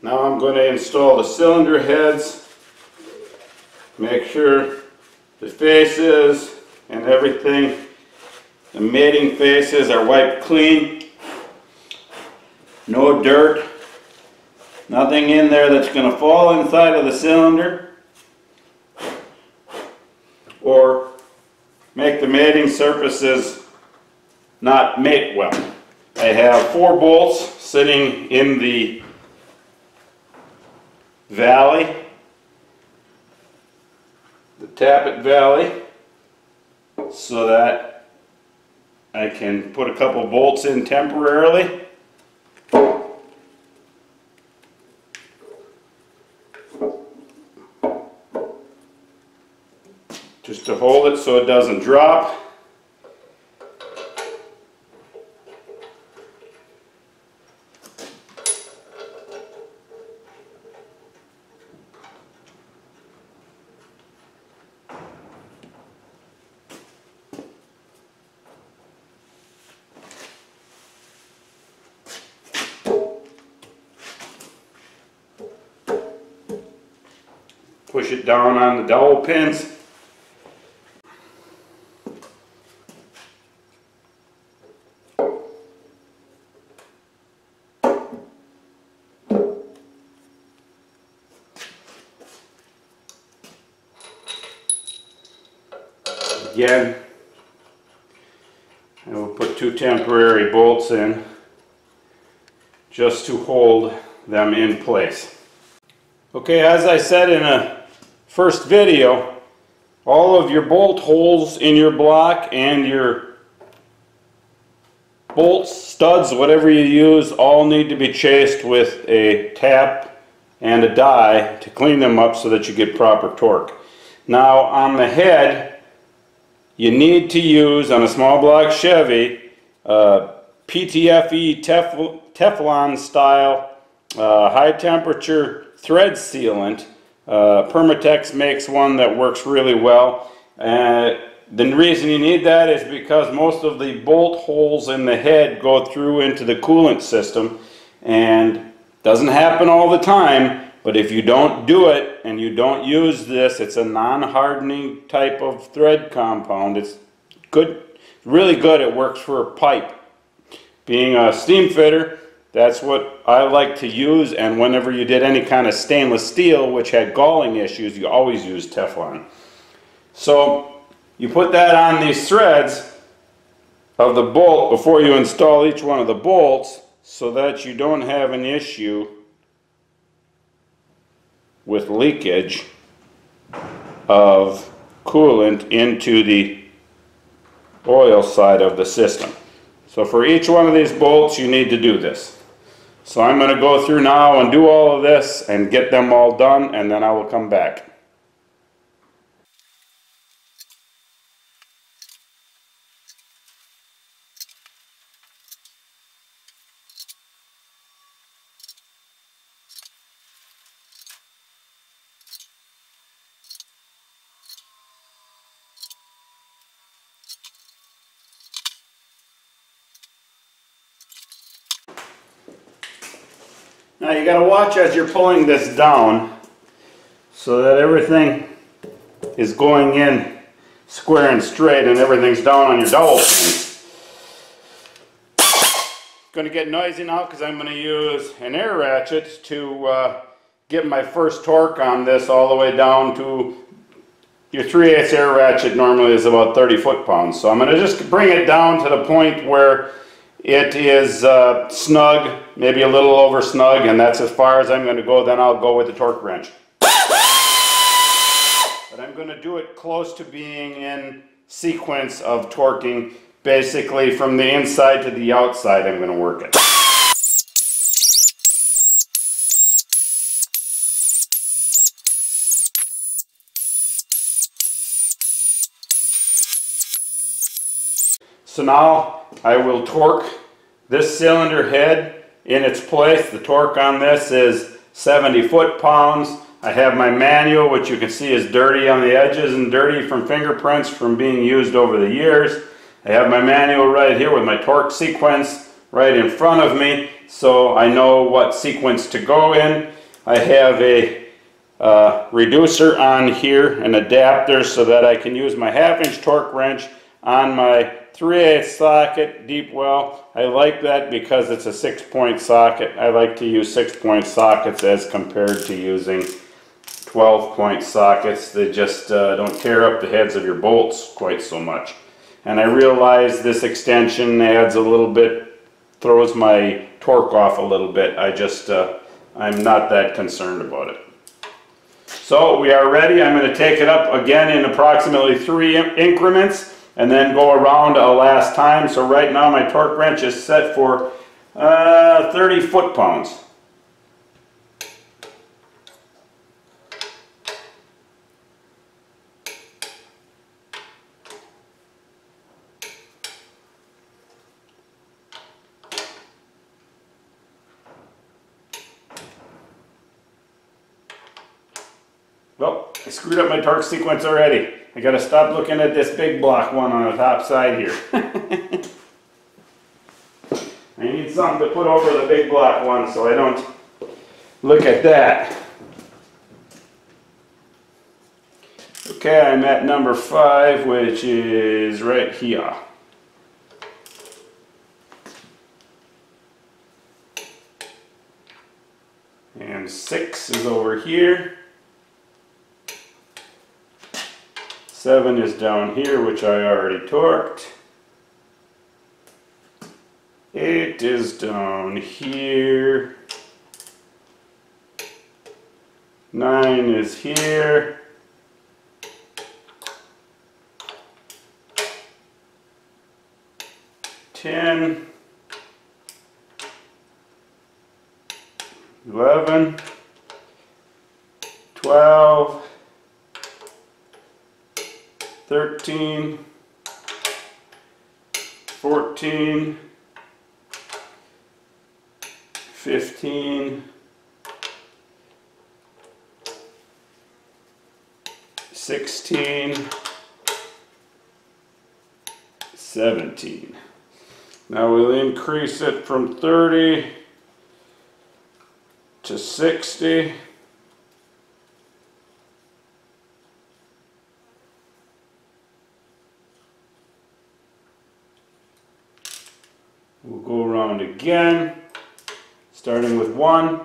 Now I'm going to install the cylinder heads. Make sure the faces and everything, the mating faces are wiped clean. No dirt, nothing in there that's going to fall inside of the cylinder or make the mating surfaces not mate well. I have four bolts sitting in the valley, the tappet valley, so that I can put a couple bolts in temporarily. Just to hold it so it doesn't drop. Push it down on the dowel pins. Again, I will put two temporary bolts in just to hold them in place. Okay, as I said in a first video, all of your bolt holes in your block and your bolts, studs, whatever you use, all need to be chased with a tap and a die to clean them up so that you get proper torque. Now on the head, you need to use, on a small block Chevy, uh, PTFE Tef Teflon style uh, high temperature thread sealant. Uh, Permatex makes one that works really well. Uh, the reason you need that is because most of the bolt holes in the head go through into the coolant system and doesn't happen all the time but if you don't do it and you don't use this it's a non-hardening type of thread compound. It's good really good. It works for a pipe. Being a steam fitter that's what I like to use and whenever you did any kind of stainless steel which had galling issues you always use Teflon. So you put that on these threads of the bolt before you install each one of the bolts so that you don't have an issue with leakage of coolant into the oil side of the system. So for each one of these bolts you need to do this. So I'm going to go through now and do all of this and get them all done and then I will come back. Now you got to watch as you're pulling this down so that everything is going in square and straight and everything's down on your dowel pin. Going to get noisy now because I'm going to use an air ratchet to uh, get my first torque on this all the way down to your 3 8 air ratchet normally is about 30 foot-pounds. So I'm going to just bring it down to the point where it is uh, snug, maybe a little over snug, and that's as far as I'm going to go. Then I'll go with the torque wrench. But I'm going to do it close to being in sequence of torquing. Basically, from the inside to the outside, I'm going to work it. So now I will torque this cylinder head in its place. The torque on this is 70 foot-pounds. I have my manual, which you can see is dirty on the edges and dirty from fingerprints from being used over the years. I have my manual right here with my torque sequence right in front of me. so I know what sequence to go in. I have a uh, reducer on here, an adapter, so that I can use my half inch torque wrench on my 3 8 socket deep well. I like that because it's a 6 point socket. I like to use 6 point sockets as compared to using 12 point sockets. They just uh, don't tear up the heads of your bolts quite so much. And I realize this extension adds a little bit, throws my torque off a little bit. I just, uh, I'm not that concerned about it. So we are ready. I'm going to take it up again in approximately three increments and then go around a last time. So right now my torque wrench is set for uh, 30 foot-pounds. Well, I screwed up my torque sequence already. I gotta stop looking at this big block one on the top side here. I need something to put over the big block one so I don't look at that. Okay, I'm at number five, which is right here. And six is over here. Seven is down here, which I already torqued. Eight is down here. Nine is here. Ten. Eleven. Twelve. 13, 14, 15, 16, 17. Now we'll increase it from 30 to 60. We'll go around again, starting with one.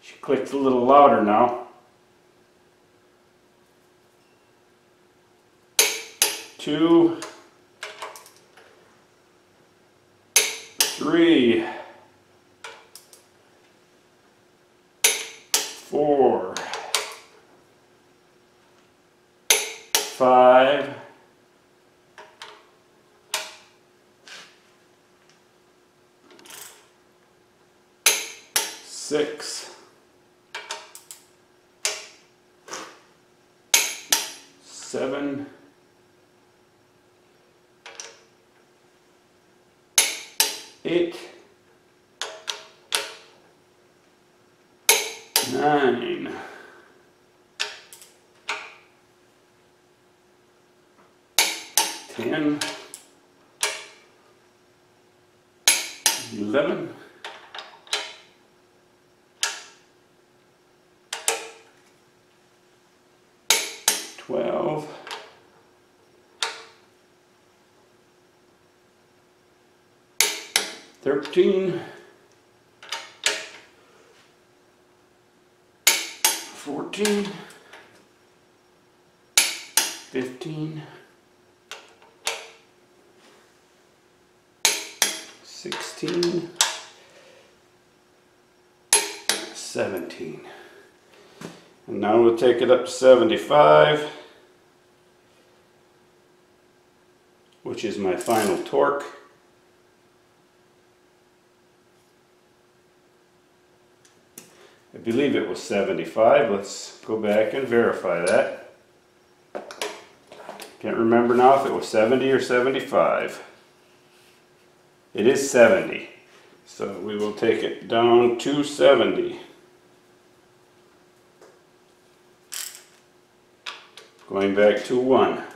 She clicks a little louder now. Two, three, four, five, six, seven, eight, nine, ten, eleven, twelve, thirteen, fourteen, fifteen, sixteen, seventeen. And now we'll take it up to 75, which is my final torque. I believe it was 75. Let's go back and verify that. Can't remember now if it was 70 or 75. It is 70. So we will take it down to 70. Going back to 1.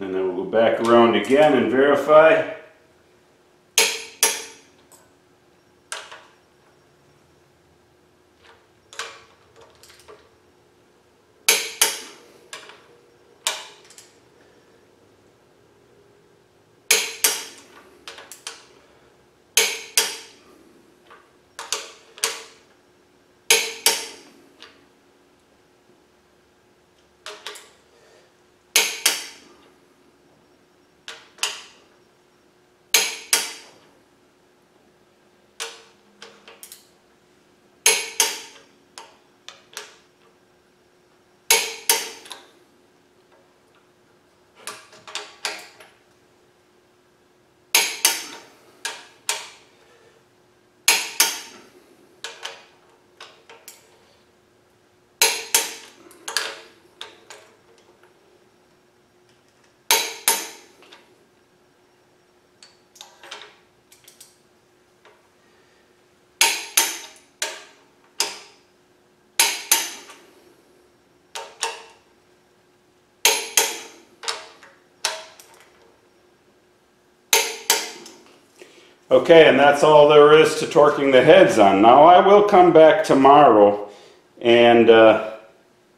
And then we'll go back around again and verify. Okay, and that's all there is to torquing the heads on. Now I will come back tomorrow and uh,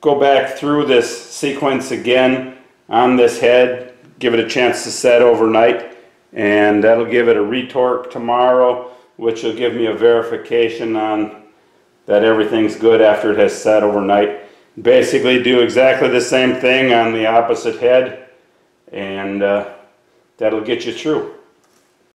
go back through this sequence again on this head, give it a chance to set overnight, and that'll give it a retorque tomorrow, which will give me a verification on that everything's good after it has set overnight. Basically do exactly the same thing on the opposite head, and uh, that'll get you through.